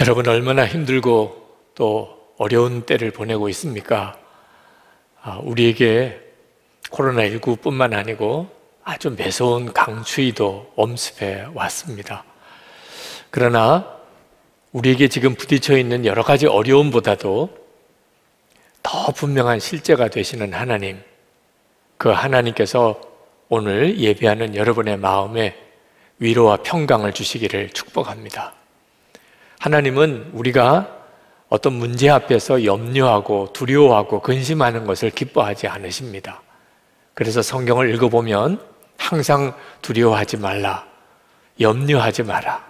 여러분 얼마나 힘들고 또 어려운 때를 보내고 있습니까? 아, 우리에게 코로나19뿐만 아니고 아주 매서운 강추위도 엄습해 왔습니다. 그러나 우리에게 지금 부딪혀 있는 여러 가지 어려움보다도 더 분명한 실제가 되시는 하나님, 그 하나님께서 오늘 예배하는 여러분의 마음에 위로와 평강을 주시기를 축복합니다. 하나님은 우리가 어떤 문제 앞에서 염려하고 두려워하고 근심하는 것을 기뻐하지 않으십니다. 그래서 성경을 읽어보면 항상 두려워하지 말라, 염려하지 마라,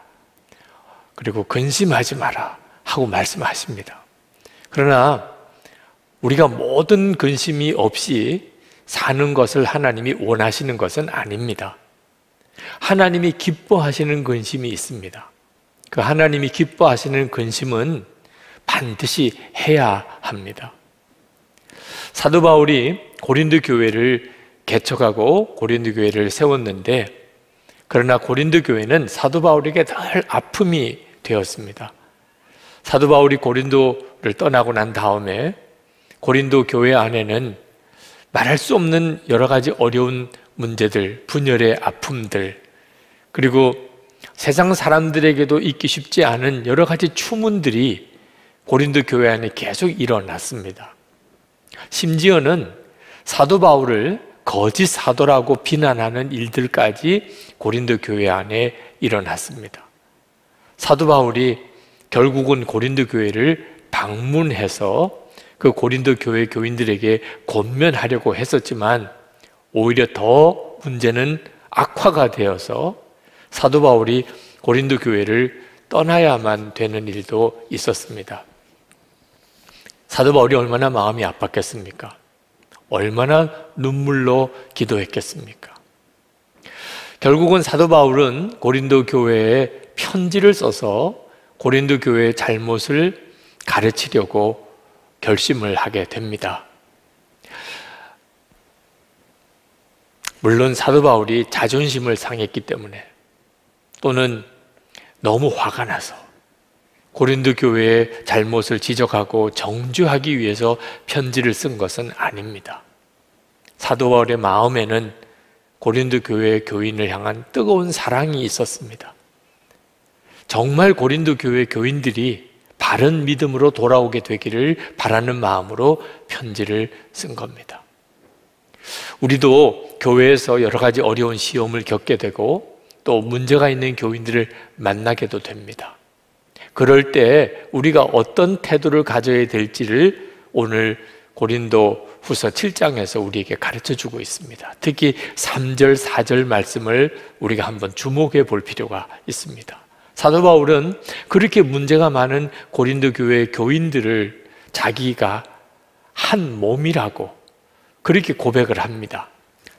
그리고 근심하지 마라 하고 말씀하십니다. 그러나 우리가 모든 근심이 없이 사는 것을 하나님이 원하시는 것은 아닙니다. 하나님이 기뻐하시는 근심이 있습니다. 그 하나님이 기뻐하시는 근심은 반드시 해야 합니다. 사도 바울이 고린도 교회를 개척하고 고린도 교회를 세웠는데 그러나 고린도 교회는 사도 바울에게 늘 아픔이 되었습니다. 사도 바울이 고린도를 떠나고 난 다음에 고린도 교회 안에는 말할 수 없는 여러 가지 어려운 문제들, 분열의 아픔들, 그리고 세상 사람들에게도 있기 쉽지 않은 여러 가지 추문들이 고린도 교회 안에 계속 일어났습니다. 심지어는 사도 바울을 거짓 사도라고 비난하는 일들까지 고린도 교회 안에 일어났습니다. 사도 바울이 결국은 고린도 교회를 방문해서 그 고린도 교회 교인들에게 권면하려고 했었지만 오히려 더 문제는 악화가 되어서 사도 바울이 고린도 교회를 떠나야만 되는 일도 있었습니다. 사도 바울이 얼마나 마음이 아팠겠습니까? 얼마나 눈물로 기도했겠습니까? 결국은 사도 바울은 고린도 교회에 편지를 써서 고린도 교회의 잘못을 가르치려고 결심을 하게 됩니다. 물론 사도 바울이 자존심을 상했기 때문에 또는 너무 화가 나서 고린도 교회의 잘못을 지적하고 정죄하기 위해서 편지를 쓴 것은 아닙니다. 사도 바울의 마음에는 고린도 교회의 교인을 향한 뜨거운 사랑이 있었습니다. 정말 고린도 교회 교인들이 바른 믿음으로 돌아오게 되기를 바라는 마음으로 편지를 쓴 겁니다. 우리도 교회에서 여러 가지 어려운 시험을 겪게 되고 또 문제가 있는 교인들을 만나게도 됩니다. 그럴 때 우리가 어떤 태도를 가져야 될지를 오늘 고린도 후서 7장에서 우리에게 가르쳐 주고 있습니다. 특히 3절, 4절 말씀을 우리가 한번 주목해 볼 필요가 있습니다. 사도 바울은 그렇게 문제가 많은 고린도 교회 교인들을 자기가 한 몸이라고 그렇게 고백을 합니다.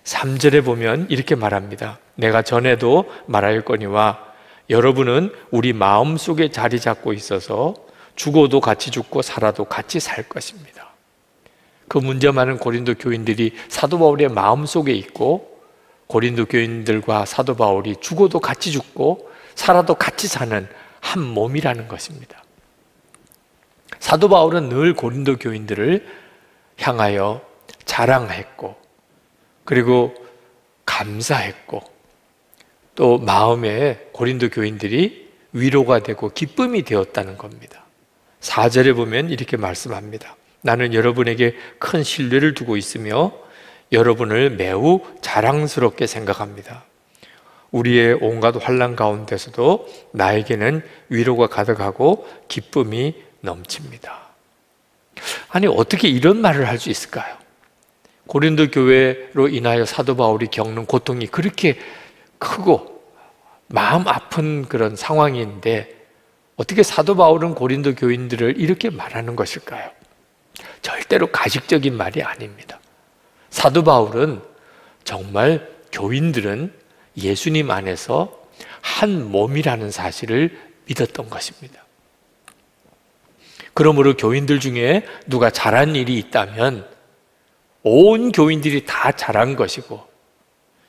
3절에 보면 이렇게 말합니다. 내가 전에도 말하였거니와 여러분은 우리 마음 속에 자리 잡고 있어서 죽어도 같이 죽고 살아도 같이 살 것입니다. 그 문제 많은 고린도 교인들이 사도 바울의 마음 속에 있고 고린도 교인들과 사도 바울이 죽어도 같이 죽고 살아도 같이 사는 한 몸이라는 것입니다. 사도 바울은 늘 고린도 교인들을 향하여 자랑했고 그리고 감사했고 또 마음에 고린도 교인들이 위로가 되고 기쁨이 되었다는 겁니다. 4절에 보면 이렇게 말씀합니다. 나는 여러분에게 큰 신뢰를 두고 있으며 여러분을 매우 자랑스럽게 생각합니다. 우리의 온갖 환란 가운데서도 나에게는 위로가 가득하고 기쁨이 넘칩니다. 아니 어떻게 이런 말을 할 수 있을까요? 고린도 교회로 인하여 사도 바울이 겪는 고통이 그렇게 크고 마음 아픈 그런 상황인데 어떻게 사도 바울은 고린도 교인들을 이렇게 말하는 것일까요? 절대로 가식적인 말이 아닙니다. 사도 바울은 정말 교인들은 예수님 안에서 한 몸이라는 사실을 믿었던 것입니다. 그러므로 교인들 중에 누가 잘한 일이 있다면 온 교인들이 다 잘한 것이고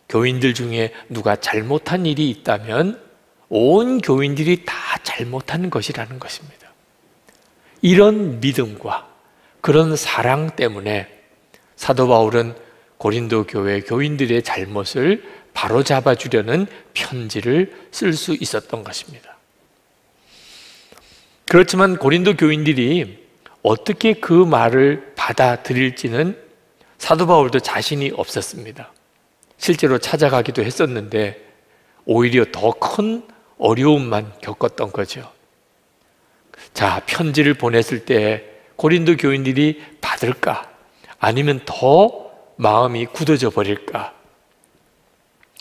교인들 중에 누가 잘못한 일이 있다면 온 교인들이 다 잘못하는 것이라는 것입니다. 이런 믿음과 그런 사랑 때문에 사도 바울은 고린도 교회 교인들의 잘못을 바로잡아 주려는 편지를 쓸 수 있었던 것입니다. 그렇지만 고린도 교인들이 어떻게 그 말을 받아들일지는 사도 바울도 자신이 없었습니다. 실제로 찾아가기도 했었는데 오히려 더 큰 어려움만 겪었던 거죠. 자, 편지를 보냈을 때 고린도 교인들이 받을까? 아니면 더 마음이 굳어져 버릴까?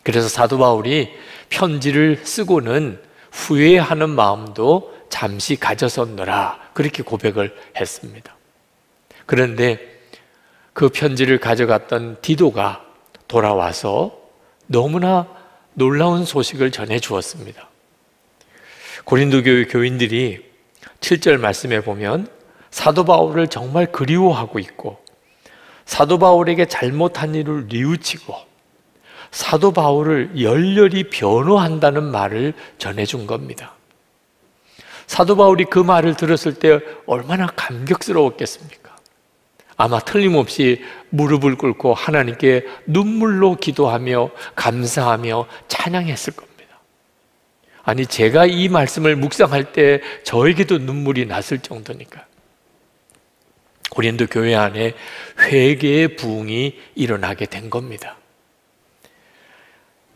그래서 사도 바울이 편지를 쓰고는 후회하는 마음도 잠시 가져섰노라. 그렇게 고백을 했습니다. 그런데 그 편지를 가져갔던 디도가 돌아와서 너무나 놀라운 소식을 전해 주었습니다. 고린도 교회 교인들이 7절 말씀에 보면 사도 바울을 정말 그리워하고 있고 사도 바울에게 잘못한 일을 뉘우치고 사도 바울을 열렬히 변호한다는 말을 전해준 겁니다. 사도 바울이 그 말을 들었을 때 얼마나 감격스러웠겠습니까? 아마 틀림없이 무릎을 꿇고 하나님께 눈물로 기도하며 감사하며 찬양했을 겁니다. 아니, 제가 이 말씀을 묵상할 때 저에게도 눈물이 났을 정도니까. 고린도 교회 안에 회개의 부흥이 일어나게 된 겁니다.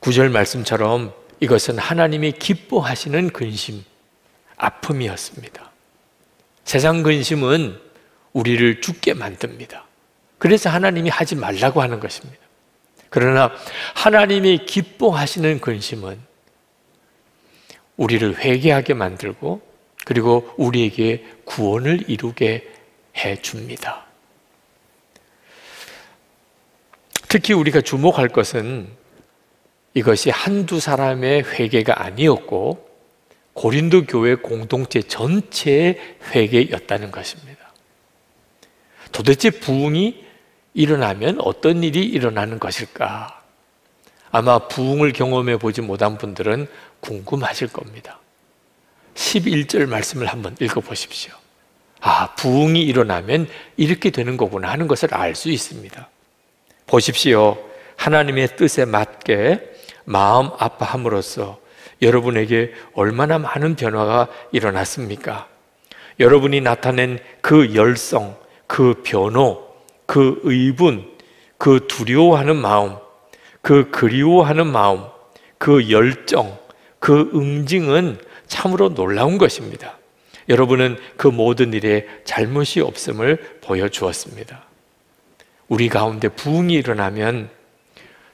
구절 말씀처럼 이것은 하나님이 기뻐하시는 근심, 아픔이었습니다. 세상 근심은 우리를 죽게 만듭니다. 그래서 하나님이 하지 말라고 하는 것입니다. 그러나 하나님이 기뻐하시는 근심은 우리를 회개하게 만들고 그리고 우리에게 구원을 이루게 해 줍니다. 특히 우리가 주목할 것은 이것이 한두 사람의 회개가 아니었고 고린도 교회 공동체 전체의 회개였다는 것입니다. 도대체 부흥이 일어나면 어떤 일이 일어나는 것일까? 아마 부흥을 경험해 보지 못한 분들은 궁금하실 겁니다. 11절 말씀을 한번 읽어 보십시오. 아, 부흥이 일어나면 이렇게 되는 거구나 하는 것을 알 수 있습니다. 보십시오. 하나님의 뜻에 맞게 마음 아파함으로써 여러분에게 얼마나 많은 변화가 일어났습니까? 여러분이 나타낸 그 열성, 그 변호, 그 의분, 그 두려워하는 마음, 그 그리워하는 마음, 그 열정, 그 응징은 참으로 놀라운 것입니다. 여러분은 그 모든 일에 잘못이 없음을 보여주었습니다. 우리 가운데 부흥이 일어나면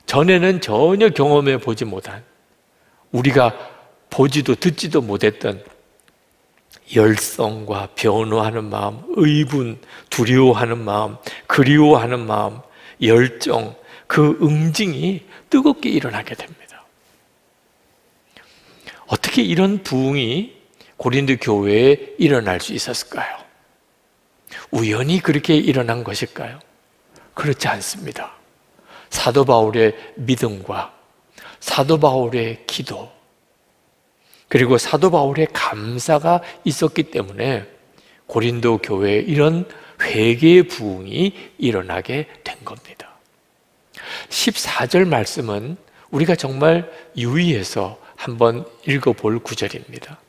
전에는 전혀 경험해 보지 못한 우리가 보지도 듣지도 못했던 열성과 변호하는 마음, 의분, 두려워하는 마음, 그리워하는 마음, 열정, 그 응징이 뜨겁게 일어나게 됩니다. 어떻게 이런 부흥이 고린도 교회에 일어날 수 있었을까요? 우연히 그렇게 일어난 것일까요? 그렇지 않습니다. 사도 바울의 믿음과 사도 바울의 기도, 그리고 사도 바울의 감사가 있었기 때문에 고린도 교회에 이런 회개의 부흥이 일어나게 된 겁니다. 14절 말씀은 우리가 정말 유의해서 한번 읽어볼 구절입니다.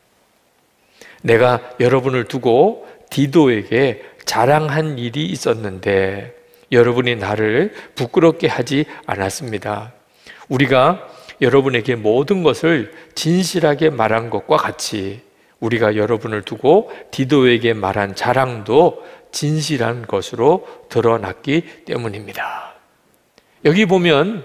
내가 여러분을 두고 디도에게 자랑한 일이 있었는데 여러분이 나를 부끄럽게 하지 않았습니다. 우리가 여러분에게 모든 것을 진실하게 말한 것과 같이 우리가 여러분을 두고 디도에게 말한 자랑도 진실한 것으로 드러났기 때문입니다. 여기 보면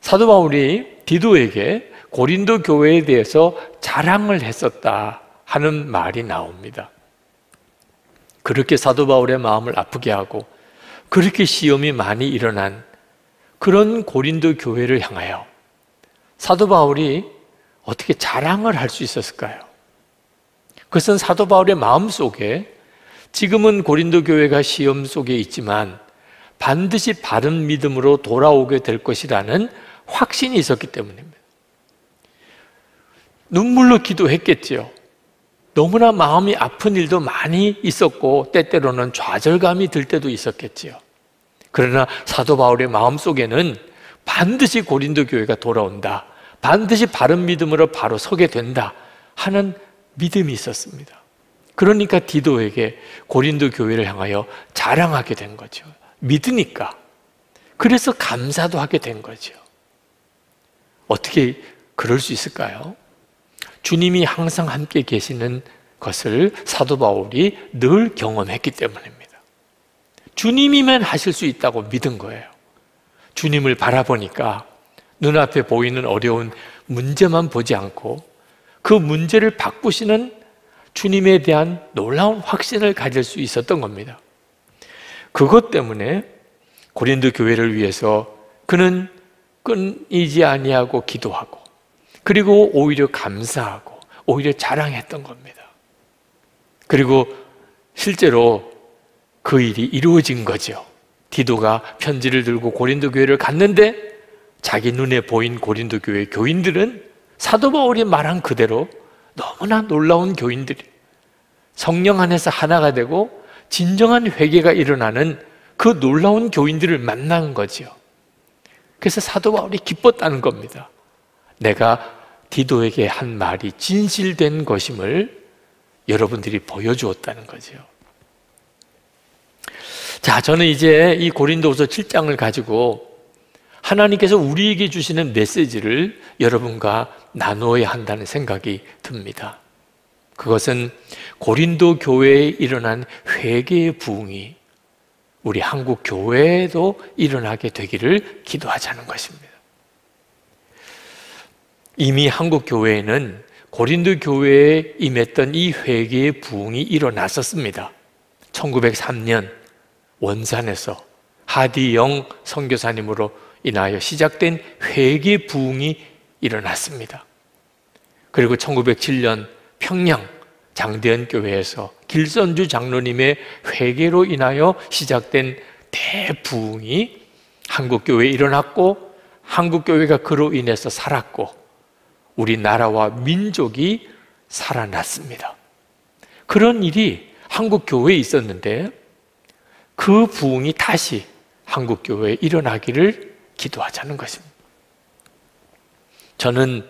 사도 바울이 디도에게 고린도 교회에 대해서 자랑을 했었다 하는 말이 나옵니다. 그렇게 사도 바울의 마음을 아프게 하고 그렇게 시험이 많이 일어난 그런 고린도 교회를 향하여 사도 바울이 어떻게 자랑을 할 수 있었을까요? 그것은 사도 바울의 마음 속에 지금은 고린도 교회가 시험 속에 있지만 반드시 바른 믿음으로 돌아오게 될 것이라는 확신이 있었기 때문입니다. 눈물로 기도했겠지요. 너무나 마음이 아픈 일도 많이 있었고 때때로는 좌절감이 들 때도 있었겠지요. 그러나 사도 바울의 마음 속에는 반드시 고린도 교회가 돌아온다. 반드시 바른 믿음으로 바로 서게 된다 하는 믿음이 있었습니다. 그러니까 디도에게 고린도 교회를 향하여 자랑하게 된 거죠. 믿으니까. 그래서 감사도 하게 된 거죠. 어떻게 그럴 수 있을까요? 주님이 항상 함께 계시는 것을 사도 바울이 늘 경험했기 때문입니다. 주님이면 하실 수 있다고 믿은 거예요. 주님을 바라보니까 눈앞에 보이는 어려운 문제만 보지 않고 그 문제를 바꾸시는 주님에 대한 놀라운 확신을 가질 수 있었던 겁니다. 그것 때문에 고린도 교회를 위해서 그는 끊이지 아니하고 기도하고 그리고 오히려 감사하고 오히려 자랑했던 겁니다. 그리고 실제로 그 일이 이루어진 거죠. 디도가 편지를 들고 고린도 교회를 갔는데 자기 눈에 보인 고린도 교회 교인들은 사도 바울이 말한 그대로 너무나 놀라운 교인들이 성령 안에서 하나가 되고 진정한 회개가 일어나는 그 놀라운 교인들을 만난 거지요. 그래서 사도 바울이 기뻤다는 겁니다. 내가 디도에게 한 말이 진실된 것임을 여러분들이 보여주었다는 거죠. 자, 저는 이제 이 고린도후서 7장을 가지고 하나님께서 우리에게 주시는 메시지를 여러분과 나누어야 한다는 생각이 듭니다. 그것은 고린도 교회에 일어난 회개의 부흥이 우리 한국 교회에도 일어나게 되기를 기도하자는 것입니다. 이미 한국 교회에는 고린도 교회에 임했던 이 회개의 부흥이 일어났었습니다. 1903년 원산에서 하디영 선교사님으로 인하여 시작된 회개 부흥이 일어났습니다. 그리고 1907년 평양 장대현 교회에서 길선주 장로님의 회개로 인하여 시작된 대부흥이 한국 교회에 일어났고 한국 교회가 그로 인해서 살았고 우리나라와 민족이 살아났습니다. 그런 일이 한국 교회에 있었는데 그 부흥이 다시 한국 교회에 일어나기를 기도하자는 것입니다. 저는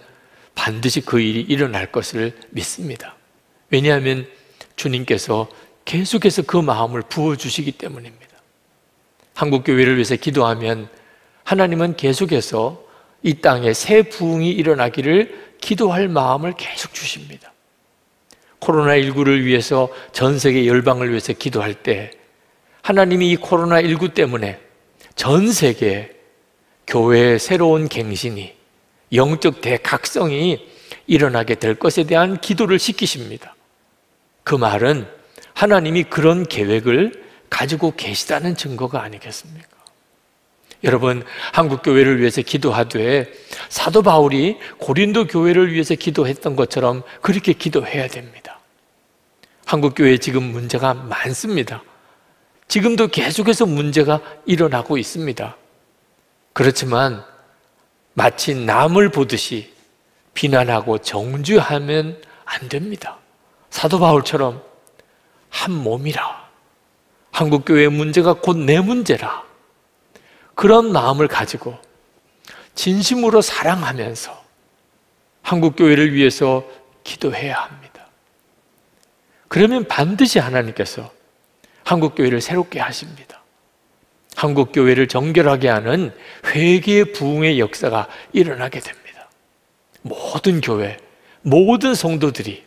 반드시 그 일이 일어날 것을 믿습니다. 왜냐하면 주님께서 계속해서 그 마음을 부어 주시기 때문입니다. 한국 교회를 위해서 기도하면 하나님은 계속해서 이 땅에 새 부흥이 일어나기를 기도할 마음을 계속 주십니다. 코로나19를 위해서 전 세계 열방을 위해서 기도할 때 하나님이 이 코로나19 때문에 전 세계 교회의 새로운 갱신이 영적 대각성이 일어나게 될 것에 대한 기도를 시키십니다. 그 말은 하나님이 그런 계획을 가지고 계시다는 증거가 아니겠습니까? 여러분, 한국 교회를 위해서 기도하되 사도 바울이 고린도 교회를 위해서 기도했던 것처럼 그렇게 기도해야 됩니다. 한국 교회에 지금 문제가 많습니다. 지금도 계속해서 문제가 일어나고 있습니다. 그렇지만 마치 남을 보듯이 비난하고 정죄하면 안 됩니다. 사도 바울처럼 한 몸이라. 한국교회의 문제가 곧 내 문제라. 그런 마음을 가지고 진심으로 사랑하면서 한국교회를 위해서 기도해야 합니다. 그러면 반드시 하나님께서 한국교회를 새롭게 하십니다. 한국교회를 정결하게 하는 회개의 부흥의 역사가 일어나게 됩니다. 모든 교회, 모든 성도들이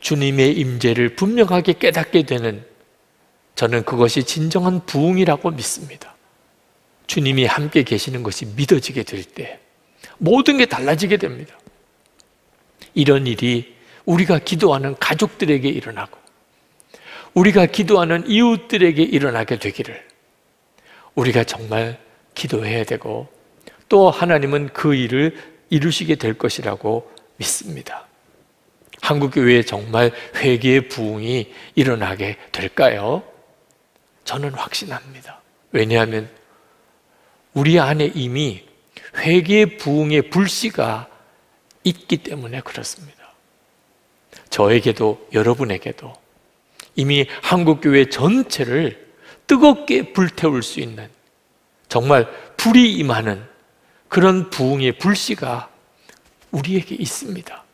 주님의 임재를 분명하게 깨닫게 되는 저는 그것이 진정한 부흥이라고 믿습니다. 주님이 함께 계시는 것이 믿어지게 될 때 모든 게 달라지게 됩니다. 이런 일이 우리가 기도하는 가족들에게 일어나고 우리가 기도하는 이웃들에게 일어나게 되기를 우리가 정말 기도해야 되고 또 하나님은 그 일을 이루시게 될 것이라고 믿습니다. 한국교회에 정말 회개의 부흥이 일어나게 될까요? 저는 확신합니다. 왜냐하면 우리 안에 이미 회개의 부흥의 불씨가 있기 때문에 그렇습니다. 저에게도 여러분에게도 이미 한국교회 전체를 뜨겁게 불태울 수 있는 정말 불이 임하는 그런 부흥의 불씨가 우리에게 있습니다.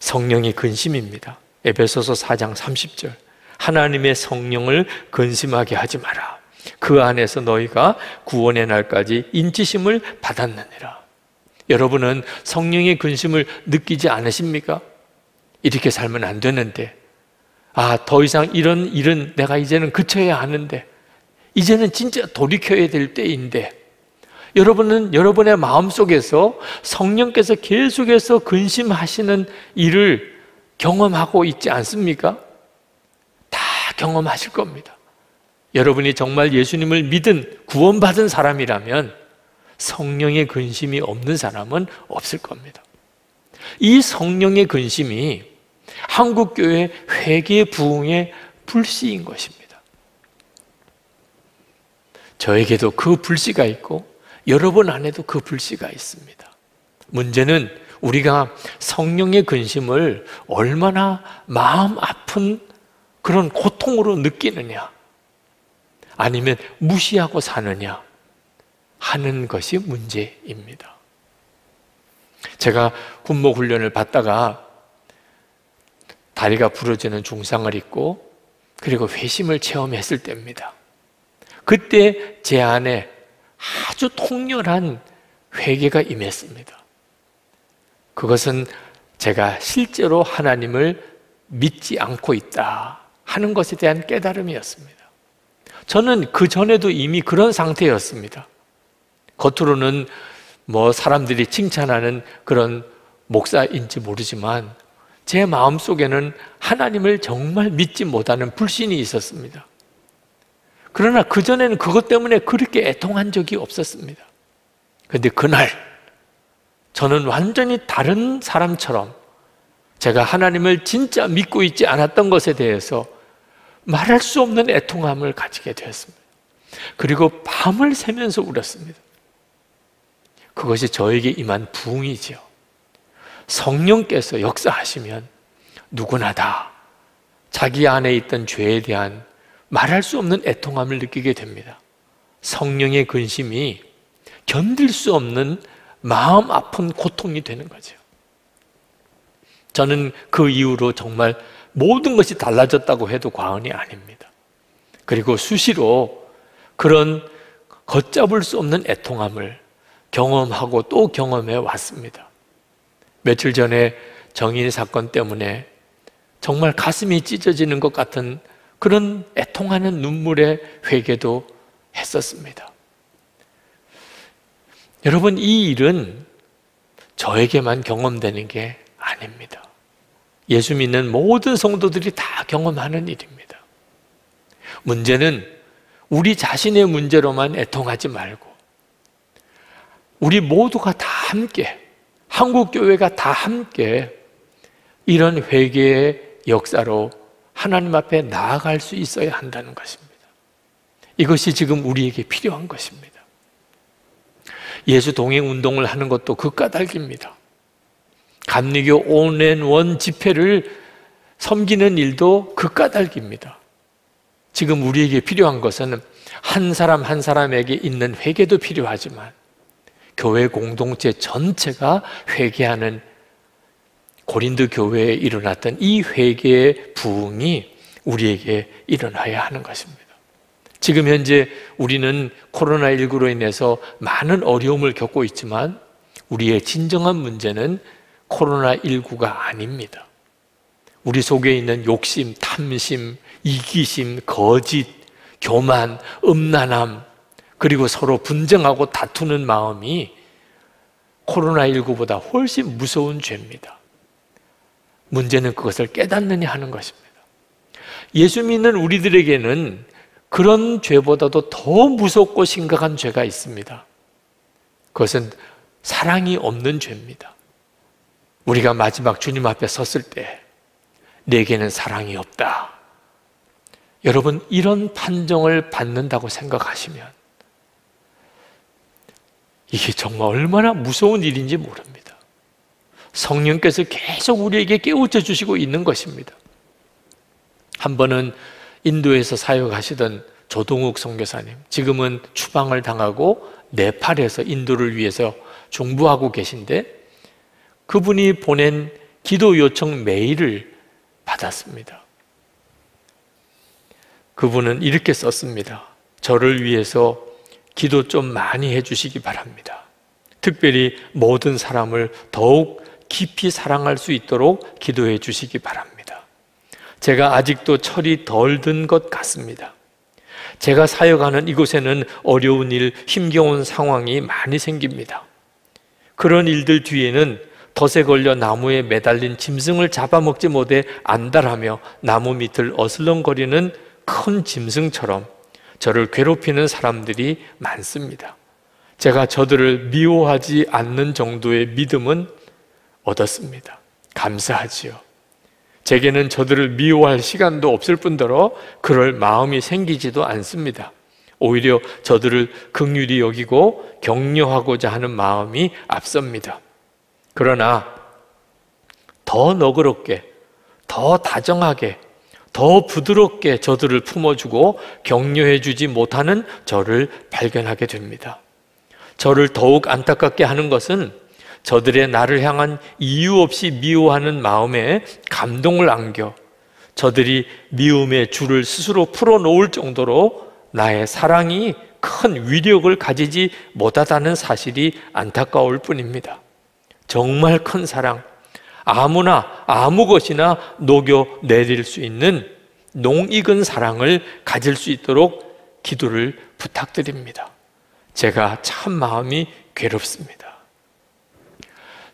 성령이 근심입니다. 에베소서 4장 30절. 하나님의 성령을 근심하게 하지 마라. 그 안에서 너희가 구원의 날까지 인치심을 받았느니라. 여러분은 성령의 근심을 느끼지 않으십니까? 이렇게 살면 안 되는데, 아, 더 이상 이런 일은 내가 이제는 그쳐야 하는데, 이제는 진짜 돌이켜야 될 때인데, 여러분은 여러분의 마음 속에서 성령께서 계속해서 근심하시는 일을 경험하고 있지 않습니까? 다 경험하실 겁니다. 여러분이 정말 예수님을 믿은 구원받은 사람이라면 성령의 근심이 없는 사람은 없을 겁니다. 이 성령의 근심이 한국 교회 회개 부흥의 불씨인 것입니다. 저에게도 그 불씨가 있고 여러분 안에도 그 불씨가 있습니다. 문제는 우리가 성령의 근심을 얼마나 마음 아픈 그런 고통으로 느끼느냐, 아니면 무시하고 사느냐 하는 것이 문제입니다. 제가 군목 훈련을 받다가 다리가 부러지는 중상을 입고 그리고 회심을 체험했을 때입니다. 그때 제 안에 아주 통렬한 회개가 임했습니다. 그것은 제가 실제로 하나님을 믿지 않고 있다 하는 것에 대한 깨달음이었습니다. 저는 그 전에도 이미 그런 상태였습니다. 겉으로는 뭐 사람들이 칭찬하는 그런 목사인지 모르지만 제 마음 속에는 하나님을 정말 믿지 못하는 불신이 있었습니다. 그러나 그전에는 그것 때문에 그렇게 애통한 적이 없었습니다. 근데 그날 저는 완전히 다른 사람처럼 제가 하나님을 진짜 믿고 있지 않았던 것에 대해서 말할 수 없는 애통함을 가지게 되었습니다. 그리고 밤을 새면서 울었습니다. 그것이 저에게 임한 부흥이지요. 성령께서 역사하시면 누구나 다 자기 안에 있던 죄에 대한 말할 수 없는 애통함을 느끼게 됩니다. 성령의 근심이 견딜 수 없는 마음 아픈 고통이 되는 거죠. 저는 그 이후로 정말 모든 것이 달라졌다고 해도 과언이 아닙니다. 그리고 수시로 그런 걷잡을 수 없는 애통함을 경험하고 또 경험해 왔습니다. 며칠 전에 정인 사건 때문에 정말 가슴이 찢어지는 것 같은 그런 애통하는 눈물의 회개도 했었습니다. 여러분, 이 일은 저에게만 경험되는 게 아닙니다. 예수 믿는 모든 성도들이 다 경험하는 일입니다. 문제는 우리 자신의 문제로만 애통하지 말고 우리 모두가 다 함께 한국 교회가 다 함께 이런 회개의 역사로 하나님 앞에 나아갈 수 있어야 한다는 것입니다. 이것이 지금 우리에게 필요한 것입니다. 예수 동행 운동을 하는 것도 그 까닭입니다. 감리교 온앤원 집회를 섬기는 일도 그 까닭입니다. 지금 우리에게 필요한 것은 한 사람 한 사람에게 있는 회개도 필요하지만 교회 공동체 전체가 회개하는 고린도 교회에 일어났던 이 회개의 부흥이 우리에게 일어나야 하는 것입니다. 지금 현재 우리는 코로나19로 인해서 많은 어려움을 겪고 있지만 우리의 진정한 문제는 코로나19가 아닙니다. 우리 속에 있는 욕심, 탐심, 이기심, 거짓, 교만, 음란함, 그리고 서로 분쟁하고 다투는 마음이 코로나19보다 훨씬 무서운 죄입니다. 문제는 그것을 깨닫느냐 하는 것입니다. 예수 믿는 우리들에게는 그런 죄보다도 더 무섭고 심각한 죄가 있습니다. 그것은 사랑이 없는 죄입니다. 우리가 마지막 주님 앞에 섰을 때 내게는 사랑이 없다. 여러분 이런 판정을 받는다고 생각하시면 이게 정말 얼마나 무서운 일인지 모릅니다. 성령께서 계속 우리에게 깨우쳐 주시고 있는 것입니다. 한 번은 인도에서 사역하시던 조동욱 선교사님, 지금은 추방을 당하고 네팔에서 인도를 위해서 중부하고 계신데 그분이 보낸 기도 요청 메일을 받았습니다. 그분은 이렇게 썼습니다. 저를 위해서 기도 좀 많이 해주시기 바랍니다. 특별히 모든 사람을 더욱 깊이 사랑할 수 있도록 기도해 주시기 바랍니다. 제가 아직도 철이 덜 든 것 같습니다. 제가 사역하는 이곳에는 어려운 일, 힘겨운 상황이 많이 생깁니다. 그런 일들 뒤에는 덫에 걸려 나무에 매달린 짐승을 잡아먹지 못해 안달하며 나무 밑을 어슬렁거리는 큰 짐승처럼 저를 괴롭히는 사람들이 많습니다. 제가 저들을 미워하지 않는 정도의 믿음은 얻었습니다. 감사하지요. 제게는 저들을 미워할 시간도 없을 뿐더러 그럴 마음이 생기지도 않습니다. 오히려 저들을 극률이 여기고 격려하고자 하는 마음이 앞섭니다. 그러나 더 너그럽게, 더 다정하게, 더 부드럽게 저들을 품어주고 격려해 주지 못하는 저를 발견하게 됩니다. 저를 더욱 안타깝게 하는 것은 저들의 나를 향한 이유 없이 미워하는 마음에 감동을 안겨 저들이 미움의 줄을 스스로 풀어놓을 정도로 나의 사랑이 큰 위력을 가지지 못하다는 사실이 안타까울 뿐입니다. 정말 큰 사랑, 아무나 아무 것이나 녹여 내릴 수 있는 농익은 사랑을 가질 수 있도록 기도를 부탁드립니다. 제가 참 마음이 괴롭습니다.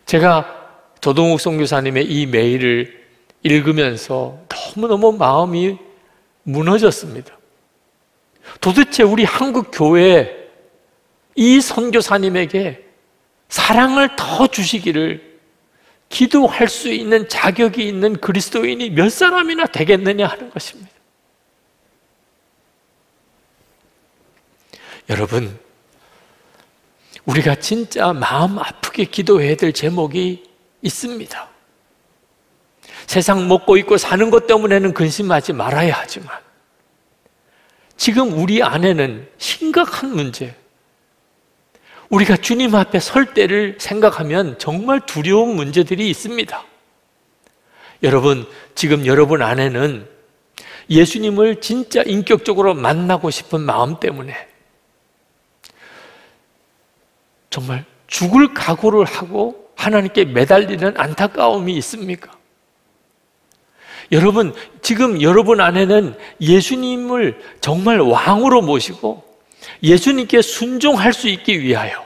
제가 조동욱 선교사님의 이 메일을 읽으면서 너무너무 마음이 무너졌습니다. 도대체 우리 한국 교회 이 선교사님에게 사랑을 더 주시기를 기도할 수 있는 자격이 있는 그리스도인이 몇 사람이나 되겠느냐 하는 것입니다. 여러분, 우리가 진짜 마음 아프게 기도해야 될 제목이 있습니다. 세상 먹고 있고 사는 것 때문에는 근심하지 말아야 하지만, 지금 우리 안에는 심각한 문제, 우리가 주님 앞에 설 때를 생각하면 정말 두려운 문제들이 있습니다. 여러분, 지금 여러분 안에는 예수님을 진짜 인격적으로 만나고 싶은 마음 때문에 정말 죽을 각오를 하고 하나님께 매달리는 안타까움이 있습니까? 여러분, 지금 여러분 안에는 예수님을 정말 왕으로 모시고 예수님께 순종할 수 있기 위하여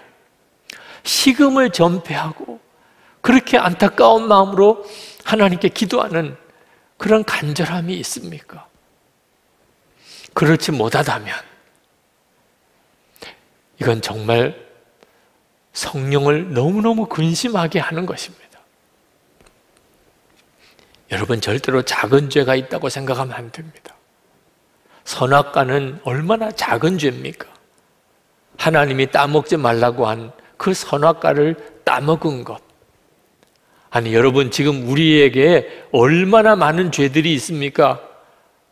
식음을 전폐하고 그렇게 안타까운 마음으로 하나님께 기도하는 그런 간절함이 있습니까? 그렇지 못하다면 이건 정말 성령을 너무너무 근심하게 하는 것입니다. 여러분 절대로 작은 죄가 있다고 생각하면 안 됩니다. 선악과는 얼마나 작은 죄입니까? 하나님이 따먹지 말라고 한 그 선악과를 따먹은 것. 아니, 여러분, 지금 우리에게 얼마나 많은 죄들이 있습니까?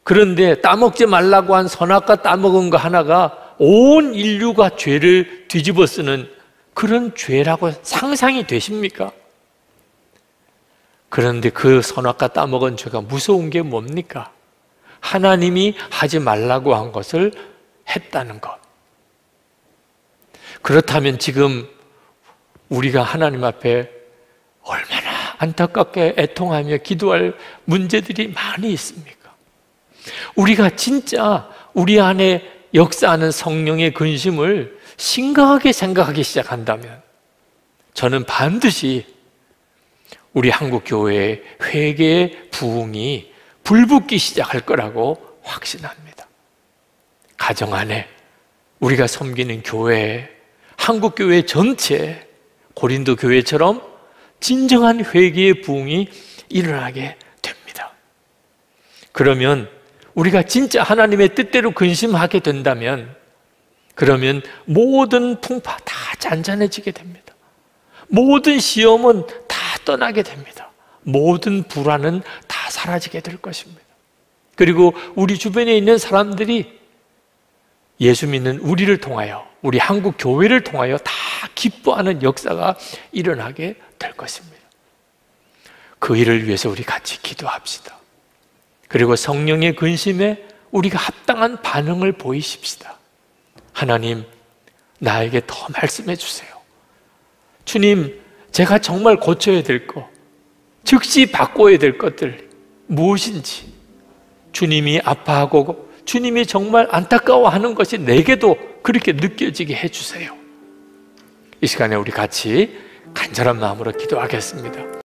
그런데 따먹지 말라고 한 선악과 따먹은 거 하나가 온 인류가 죄를 뒤집어 쓰는 그런 죄라고 상상이 되십니까? 그런데 그 선악과 따먹은 죄가 무서운 게 뭡니까? 하나님이 하지 말라고 한 것을 했다는 것. 그렇다면 지금 우리가 하나님 앞에 얼마나 안타깝게 애통하며 기도할 문제들이 많이 있습니까? 우리가 진짜 우리 안에 역사하는 성령의 근심을 심각하게 생각하기 시작한다면 저는 반드시 우리 한국 교회의 회개의 부흥이 불붙기 시작할 거라고 확신합니다. 가정 안에 우리가 섬기는 교회, 한국 교회 전체, 고린도 교회처럼 진정한 회개의 부흥이 일어나게 됩니다. 그러면 우리가 진짜 하나님의 뜻대로 근심하게 된다면 그러면 모든 풍파 다 잔잔해지게 됩니다. 모든 시험은 다 떠나게 됩니다. 모든 불안은 다 사라지게 될 것입니다. 그리고 우리 주변에 있는 사람들이 예수 믿는 우리를 통하여 우리 한국 교회를 통하여 다 기뻐하는 역사가 일어나게 될 것입니다. 그 일을 위해서 우리 같이 기도합시다. 그리고 성령의 근심에 우리가 합당한 반응을 보이십시다. 하나님, 나에게 더 말씀해 주세요. 주님, 제가 정말 고쳐야 될 것, 즉시 바꿔야 될 것들 무엇인지 주님이 아파하고 주님이 정말 안타까워하는 것이 내게도 그렇게 느껴지게 해주세요. 이 시간에 우리 같이 간절한 마음으로 기도하겠습니다.